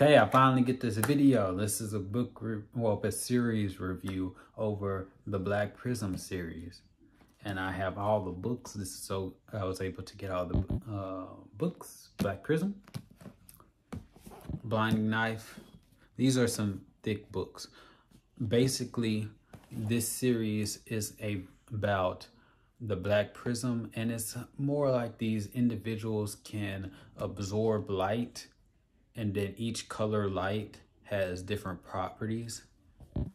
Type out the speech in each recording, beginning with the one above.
Okay, I finally get this video. This is a book, well, a series review over the Black Prism series. And I have all the books. This is so I was able to get all the uh, books. Black Prism, Blinding Knife. These are some thick books. Basically, this series is a, about the black prism and it's more like these individuals can absorb light and then each color light has different properties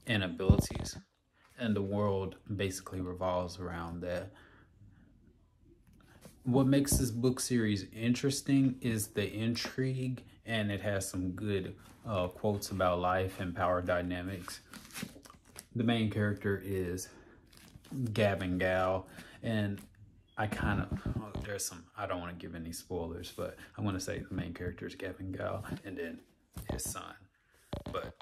and abilities. And the world basically revolves around that. What makes this book series interesting is the intrigue and it has some good uh, quotes about life and power dynamics. The main character is Gavin Gal and I kind of, well, there's some, I don't want to give any spoilers, but I want to say the main character is Gavin Gal and then his son. But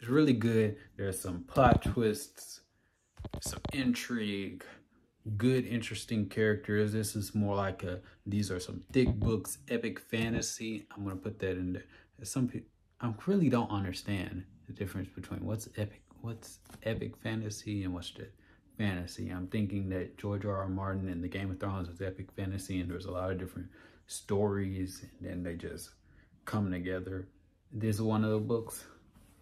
it's really good. There's some plot twists, some intrigue, good, interesting characters. This is more like a, these are some thick books, epic fantasy. I'm to put that in there. Some people, I really don't understand the difference between what's epic, what's epic fantasy and what's the fantasy. I'm thinking that George R. R. Martin and the Game of Thrones was epic fantasy and there's a lot of different stories and then they just come together. This is one of the books,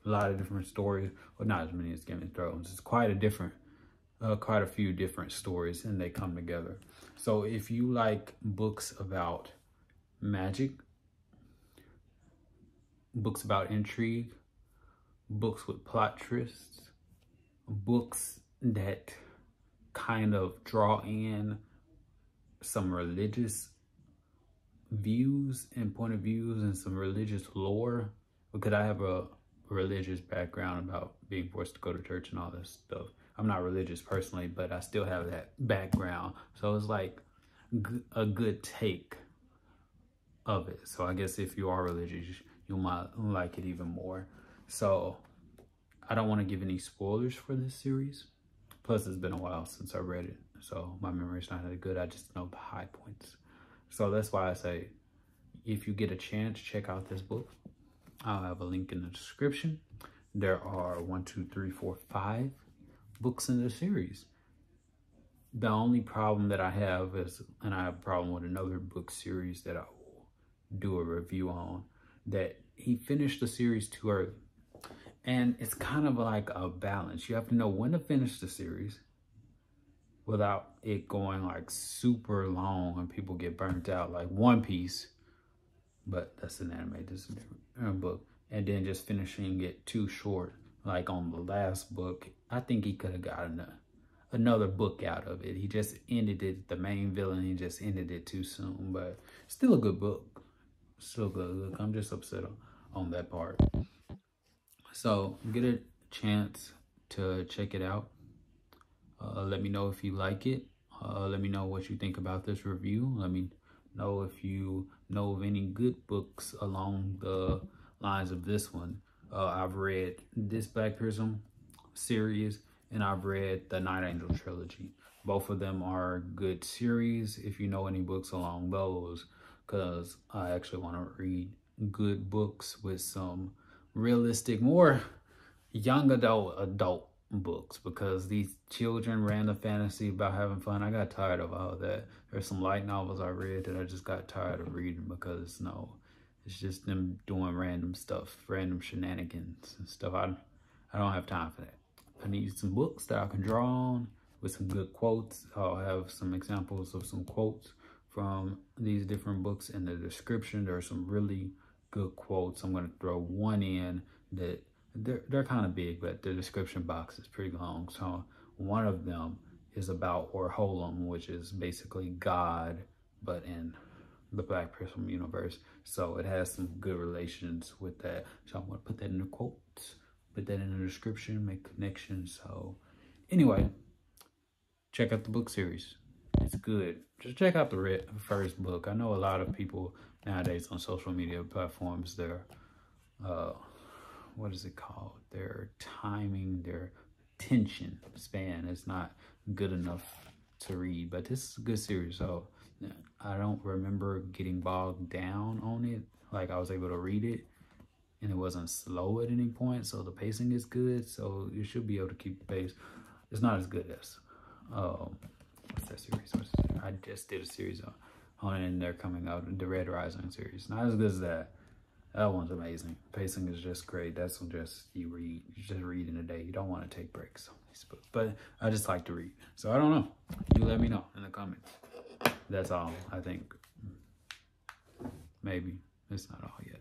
a lot of different stories, but not as many as Game of Thrones. It's quite a different, uh, quite a few different stories and they come together. So if you like books about magic, books about intrigue, books with plot twists, books that kind of draw in some religious views and point of views and some religious lore because I have a religious background about being forced to go to church and all this stuff. I'm not religious personally, but I still have that background. So it's like a good take of it. So I guess if you are religious, you might like it even more. So I don't want to give any spoilers for this series. Plus, it's been a while since I read it, so my memory's not that good. I just know the high points. So that's why I say, if you get a chance, check out this book. I'll have a link in the description. There are one, two, three, four, five books in the series. The only problem that I have is, and I have a problem with another book series that I will do a review on, that he finished the series too early. And it's kind of like a balance. You have to know when to finish the series without it going like super long and people get burnt out like One Piece. But that's an anime, this is a uh, book. And then just finishing it too short. Like on the last book, I think he could have gotten a, another book out of it. He just ended it, the main villain, he just ended it too soon. But still a good book. Still good. Look, I'm just upset on, on that part. So get a chance to check it out. Uh, let me know if you like it. Uh, let me know what you think about this review. Let me know if you know of any good books along the lines of this one. Uh, I've read this Black Prism series and I've read the Night Angel trilogy. Both of them are good series if you know any books along those because I actually want to read good books with some realistic, more young adult adult books because these children random fantasy about having fun. I got tired of all that. There's some light novels I read that I just got tired of reading because no, it's just them doing random stuff, random shenanigans and stuff. I I don't have time for that. I need some books that I can draw on with some good quotes. I'll have some examples of some quotes from these different books in the description. There are some really good quotes. I'm going to throw one in that they're, they're kind of big, but the description box is pretty long. So one of them is about Orholam, which is basically God, but in the Black Prism universe. So it has some good relations with that. So I'm going to put that in the quotes, put that in the description, make connections. So anyway, check out the book series. It's good. Just check out the first book. I know a lot of people nowadays on social media platforms, their, uh, what is it called? Their timing, their attention span is not good enough to read. But this is a good series, so I don't remember getting bogged down on it. Like I was able to read it and it wasn't slow at any point. So the pacing is good. So you should be able to keep pace. It's not as good as um, what's that series? I just did a series on, and they're coming out the Red Rising series. Not as good as that. That one's amazing. Pacing is just great. That's just you read. You just read in a day. You don't want to take breaks on these books. But I just like to read. So I don't know. You let me know in the comments. That's all. I think maybe it's not all yet.